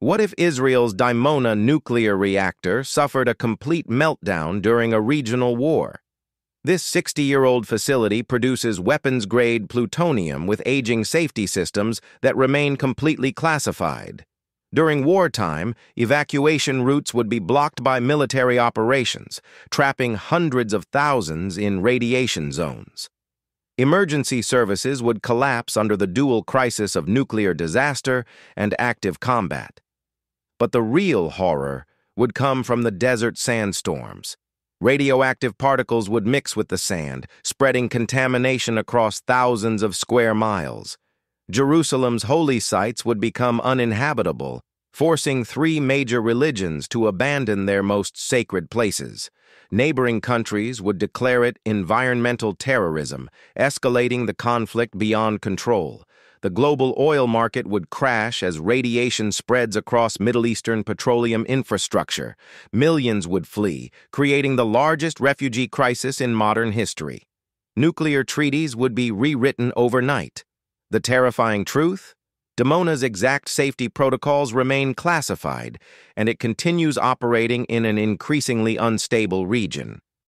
What if Israel's Dimona nuclear reactor suffered a complete meltdown during a regional war? This 60-year-old facility produces weapons-grade plutonium with aging safety systems that remain completely classified. During wartime, evacuation routes would be blocked by military operations, trapping hundreds of thousands in radiation zones. Emergency services would collapse under the dual crisis of nuclear disaster and active combat. But the real horror would come from the desert sandstorms. Radioactive particles would mix with the sand, spreading contamination across thousands of square miles. Jerusalem's holy sites would become uninhabitable, forcing three major religions to abandon their most sacred places. Neighboring countries would declare it environmental terrorism, escalating the conflict beyond control the global oil market would crash as radiation spreads across Middle Eastern petroleum infrastructure. Millions would flee, creating the largest refugee crisis in modern history. Nuclear treaties would be rewritten overnight. The terrifying truth? Dimona's exact safety protocols remain classified, and it continues operating in an increasingly unstable region.